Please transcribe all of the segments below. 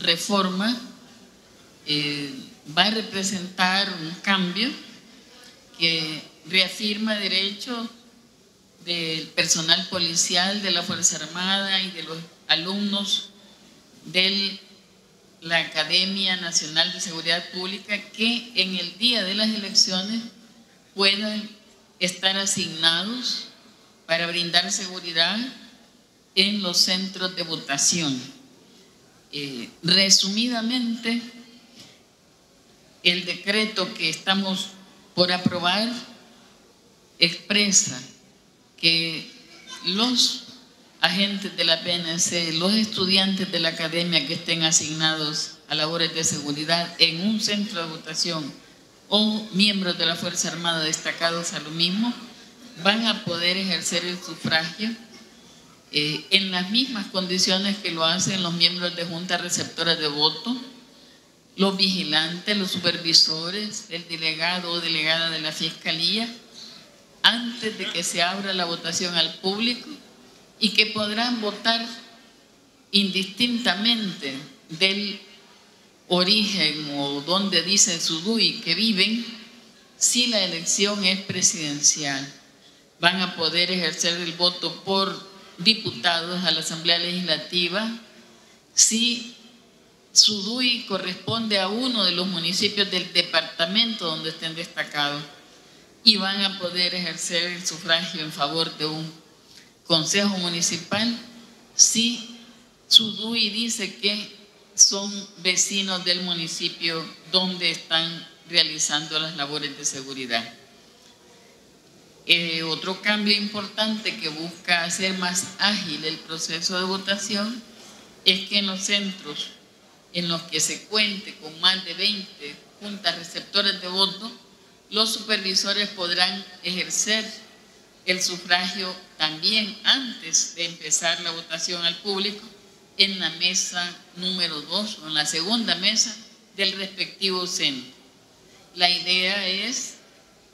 reforma eh, va a representar un cambio que reafirma derechos del personal policial de la Fuerza Armada y de los alumnos de la Academia Nacional de Seguridad Pública que en el día de las elecciones puedan estar asignados para brindar seguridad en los centros de votación. Eh, resumidamente, el decreto que estamos por aprobar expresa que los agentes de la PNC, los estudiantes de la academia que estén asignados a labores de seguridad en un centro de votación o miembros de la Fuerza Armada destacados a lo mismo, van a poder ejercer el sufragio eh, en las mismas condiciones que lo hacen los miembros de juntas receptoras de voto, los vigilantes, los supervisores, el delegado o delegada de la Fiscalía, antes de que se abra la votación al público y que podrán votar indistintamente del origen o donde dice su DUI que viven, si la elección es presidencial. Van a poder ejercer el voto por diputados a la Asamblea Legislativa si su DUI corresponde a uno de los municipios del departamento donde estén destacados y van a poder ejercer el sufragio en favor de un consejo municipal si su DUI dice que son vecinos del municipio donde están realizando las labores de seguridad. Eh, otro cambio importante que busca hacer más ágil el proceso de votación es que en los centros en los que se cuente con más de 20 juntas receptores de voto, los supervisores podrán ejercer el sufragio también antes de empezar la votación al público en la mesa número 2 o en la segunda mesa del respectivo centro. La idea es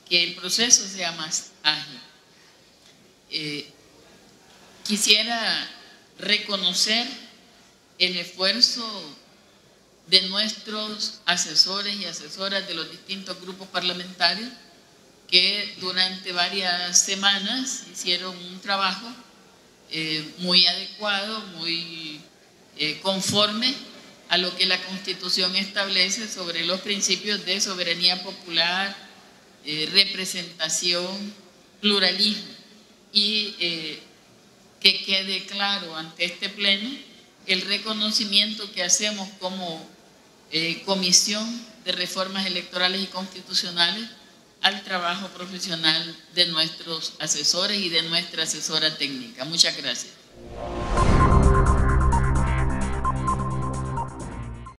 que el proceso sea más ágil. Eh, quisiera reconocer el esfuerzo de nuestros asesores y asesoras de los distintos grupos parlamentarios que durante varias semanas hicieron un trabajo eh, muy adecuado, muy eh, conforme a lo que la Constitución establece sobre los principios de soberanía popular, representación, pluralismo y eh, que quede claro ante este pleno el reconocimiento que hacemos como eh, Comisión de Reformas Electorales y Constitucionales al trabajo profesional de nuestros asesores y de nuestra asesora técnica. Muchas gracias.